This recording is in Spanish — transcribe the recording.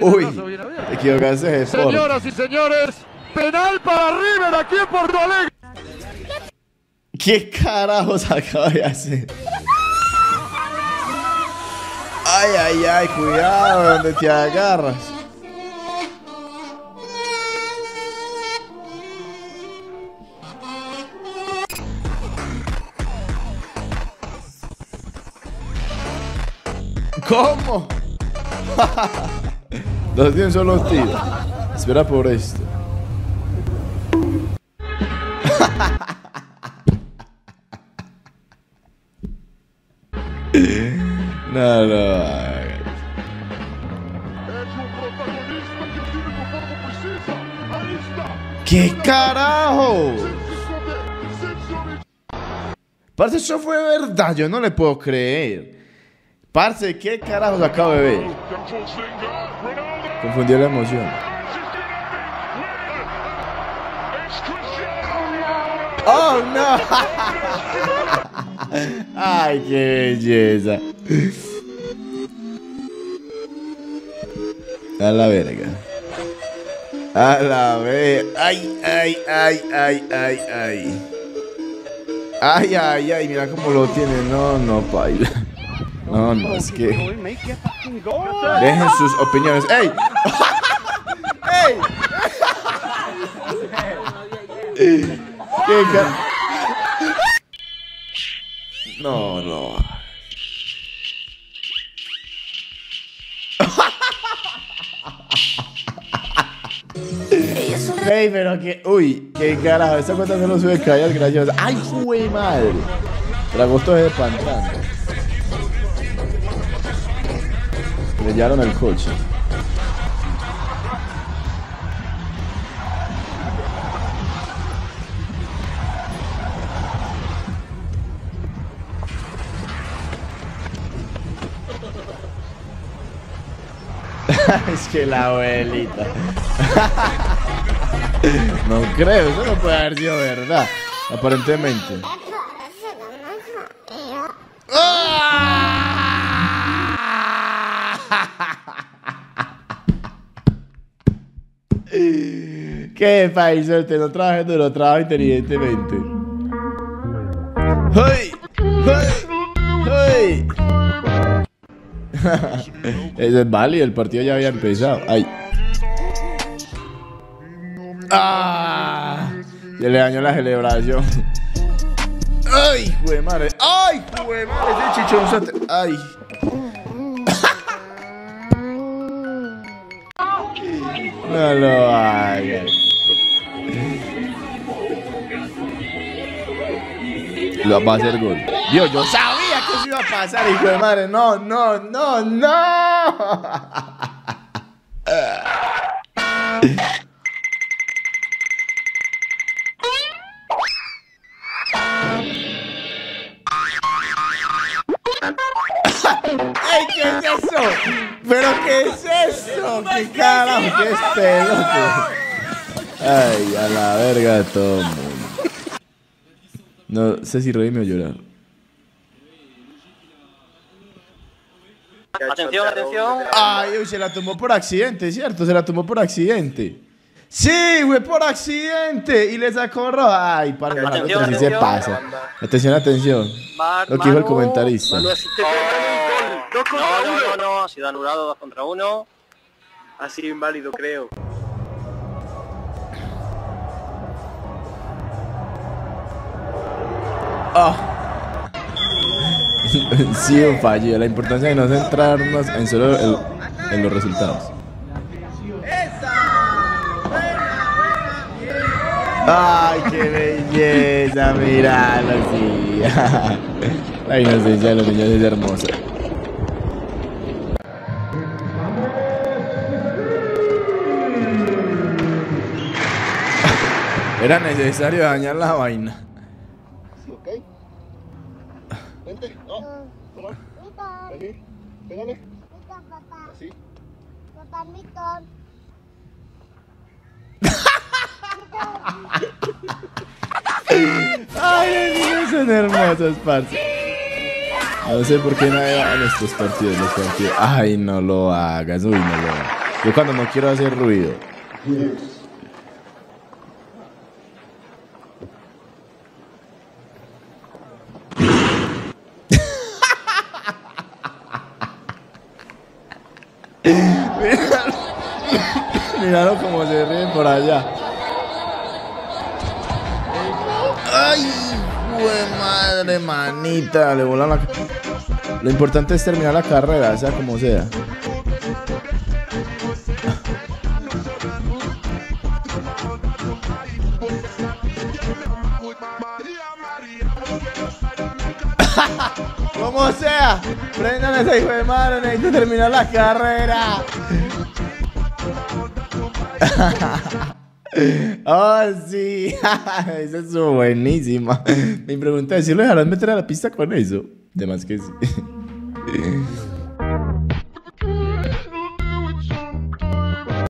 Uy, te equivocaste de Sport. Señoras y señores, penal para River aquí en Porto Alegre. ¿Qué carajos acaba de hacer? Ay, ay, ay, cuidado donde te agarras. ¿Cómo? Dos de un solo tiro. Espera por esto. No, no. ¿Qué carajo? Parce, eso fue verdad, yo no le puedo creer. Parce, ¿qué carajos acabo de ver? Confundió la emoción. ¡Oh, no! ¡Ay, qué belleza! A la verga. A la verga. ¡Ay, ay, ay, ay, ay, ay! Ay, ay, ay, mira cómo lo tiene. No, no, paila. No, no, es que. Dejen sus opiniones. ¡Ey! ¡Ey! ¿Qué ca- No, no. Ey, pero que. Uy, qué carajo. Esta cuenta se lo sube callas graciosas. ¡Ay, fue madre! Tragosto de pantano. Llevaron el coche. es que la abuelita. no creo, eso no puede haber sido verdad. Aparentemente. ¿Qué país? Te lo trabaja duro, trabaja inteligentemente. ¡Hey! ¡Hey! ¡Hey! Eso es válido, el partido ya había empezado. ¡Ay! ¡Ah! Se le dañó la celebración. ¡Ay, jue madre! ¡Ay, jue madre! Ese chichonzote. ¡Ay! No lo hagas. Lo va a hacer gol. Dios, yo sabía que eso iba a pasar, hijo de madre. No, no, no, no. ¡Ey, qué eso! ¿Pero qué es eso? ¿Qué carajo? ¿Qué es pelote? Ay, a la verga de todo el mundo. No sé si reírme o llorar. Atención, atención. Ay, uy, se la tomó por accidente, ¿cierto? Se la tomó por accidente. Sí, güey, por accidente. Y le sacó roja. Ay, para el Atención, sí se atención. pasa. Atención, atención. Lo que dijo el mano. comentarista. No, no, no, no, ha sido anulado 2 contra 1. Ha sido inválido, creo. Ah. sí, un fallo. La importancia de no centrarnos en solo el- en los resultados. Ay, qué belleza, míralo, sí. La inocencia de los niños es hermosa. Era necesario dañar la vaina. ¿Ok? Vente. No. Toma. Aquí. Pégale. Así. Ay, los niños son hermosos, parce. No sé por qué nadie va a estos partidos, los partidos. Ay, no lo hagas, uy, no lo hagas. Yo cuando no quiero hacer ruido. Míralo como se ríe por allá. ¡Ay! ¡Jue madre, manita! Le volan la... Lo importante es terminar la carrera, sea como sea. Como sea, prendan ese hijo de madre, necesito terminar la carrera. Oh, sí. Esa es buenísima. Mi pregunta es si lo dejarán meter a la pista con eso. De más que sí.